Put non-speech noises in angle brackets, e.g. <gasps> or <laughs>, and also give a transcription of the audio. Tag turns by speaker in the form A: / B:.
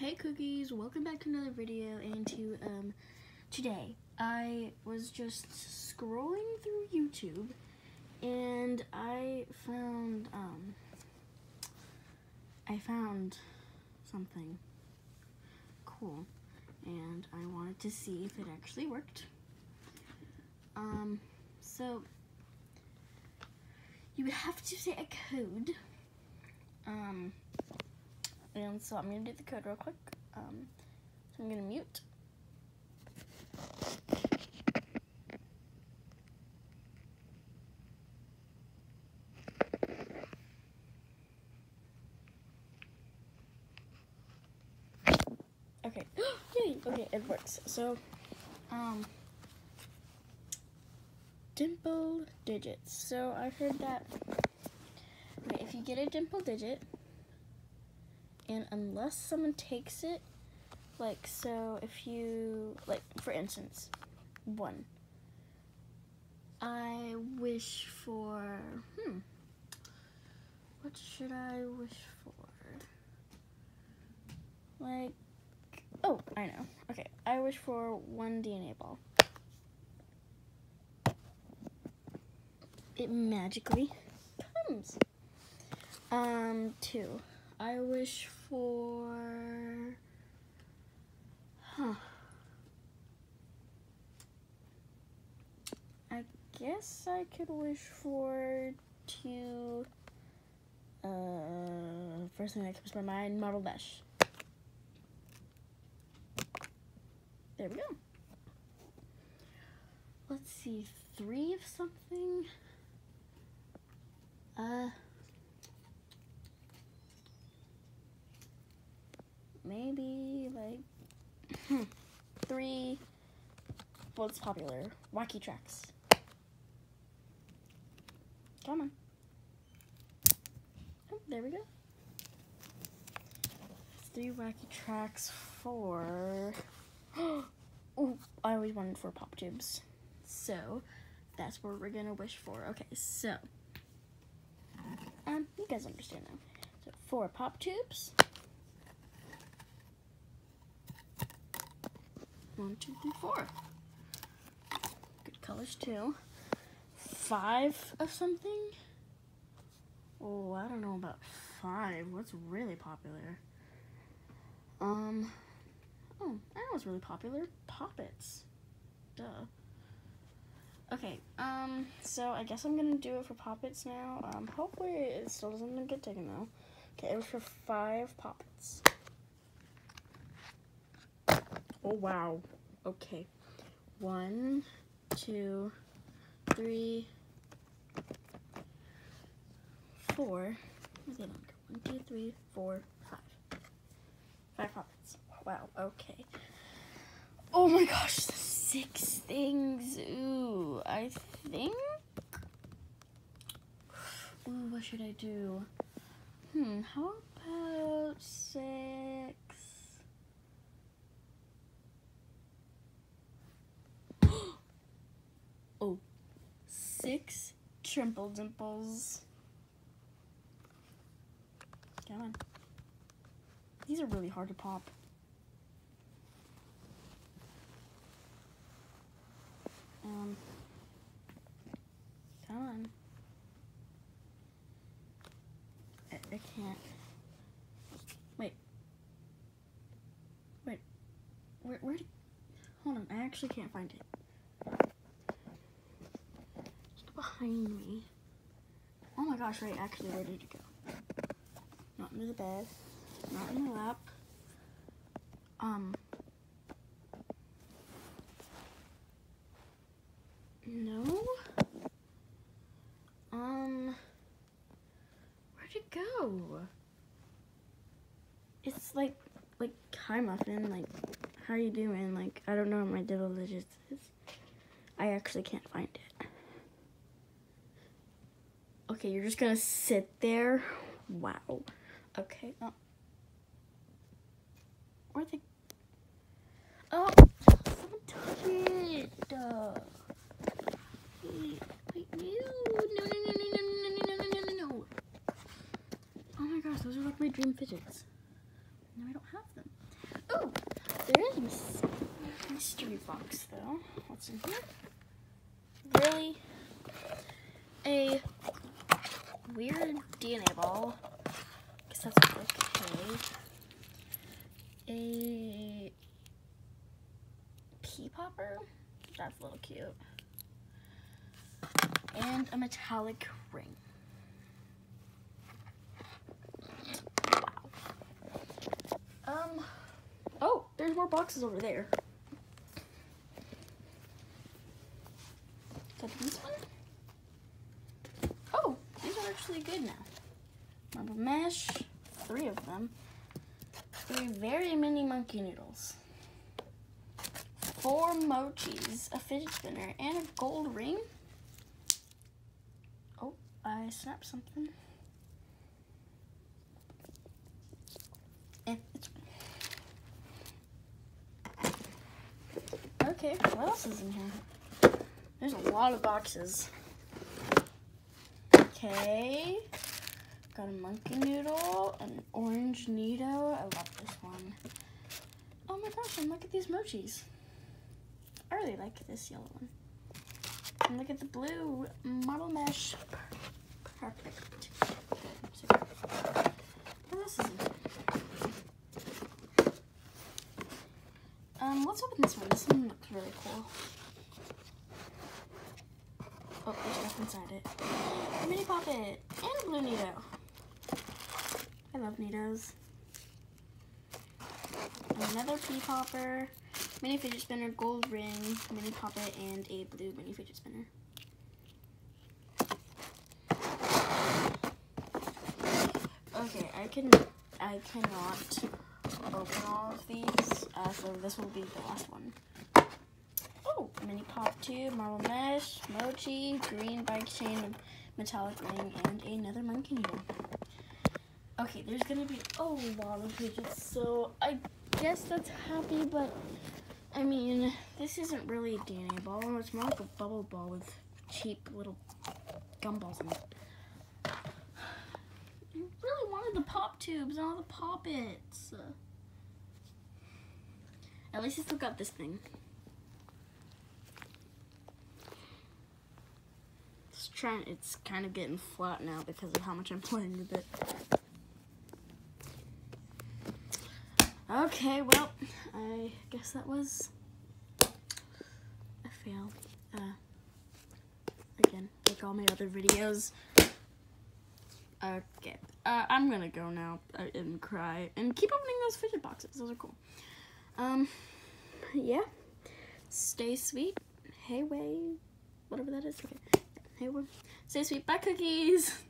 A: Hey cookies, welcome back to another video and to um today I was just scrolling through YouTube and I found um I found something cool and I wanted to see if it actually worked. Um so you would have to say a code. Um and so I'm gonna do the code real quick. Um, so I'm gonna mute. Okay, <gasps> yay, okay, it works. So, um, dimple digits. So I heard that, okay, if you get a dimple digit, and unless someone takes it, like so if you, like for instance, one, I wish for, hmm, what should I wish for? Like, oh, I know. Okay, I wish for one DNA ball. It magically comes. Um, two. I wish for. Huh. I guess I could wish for two. Uh, first thing that comes to my mind marble mesh. There we go. Let's see, three of something. Uh. Maybe like <laughs> three what's popular. Wacky tracks. Come on. Oh, there we go. Three wacky tracks for <gasps> oh i always wanted four pop tubes. So that's what we're gonna wish for. Okay so um you guys understand now. So four pop tubes One, two, three, four. Good colors too. Five of something? Oh, I don't know about five. What's really popular? Um, oh, I know what's really popular. Poppets. Duh. Okay, um, so I guess I'm gonna do it for Poppets now. Um, hopefully it still doesn't get taken though. Okay, it was for five Poppets. Oh, wow. Okay. One, two, three, four. One, two, three, four, five. Five poppets. Wow, okay. Oh my gosh, six things. Ooh, I think. Ooh, what should I do? Hmm, how about six? oh, six triple dimples. Come on. These are really hard to pop. Um, come on. I, I can't. Wait. Wait. Where, where hold on, I actually can't find it. Behind me. Oh my gosh, right, actually, where did it go? Not under the bed, not in the lap. Um, no? Um, where'd it go? It's like, like, hi muffin, like, how are you doing? Like, I don't know where my double digits is. I actually can't find it. Okay, you're just gonna sit there. Wow. Okay. Oh. Where they? Oh, someone touch it. Uh, wait, wait, no, no, no, no, no, no, no, no, no, no, no. Oh my gosh, those are like my dream fidgets. No, I don't have them. Oh, there is a mystery box though. What's in here? Really? A weird DNA ball. Guess that's okay. A pea popper. That's a little cute. And a metallic ring. Wow. Um, oh, there's more boxes over there. Is that this one? Oh, these are actually good now. Marble mesh, three of them. Three very mini monkey noodles. Four mochis, a fidget spinner, and a gold ring. Oh, I snapped something. Okay, what else is in here? There's a lot of boxes. Okay. Got a monkey noodle, an orange Nee-Doh. I love this one. Oh my gosh, and look at these mochis. I really like this yellow one. And look at the blue marble mesh. Perfect. What else is in here? Um, let's open this one. This one looks really cool. Oh, there's stuff inside it. Mini poppet and a blue Nee-Doh. I love Nee-Dohs. Another pea popper, mini fidget spinner, gold ring, mini poppet, and a blue mini fidget spinner. Okay, I can I cannot open all of these, uh, so this will be the last one. Oh, mini pop tube, marble mesh, mochi, green bike chain, metallic ring, and another monkey noodle. Okay, there's gonna be a lot of fidgets, so I guess that's happy, but I mean, this isn't really a DNA ball, it's more like a bubble ball with cheap little gumballs in it. I really wanted the pop tubes and all the poppets. At least I still got this thing. Trying. It's kind of getting flat now because of how much I'm playing with it. Okay, well, I guess that was a fail. Uh, again, like all my other videos. Okay, uh, I'm gonna go now uh, and cry and keep opening those fidget boxes. Those are cool. Um, yeah. Stay sweet. Hey, way. Whatever that is. Okay. Hey, way. Stay sweet. Bye, cookies. <laughs>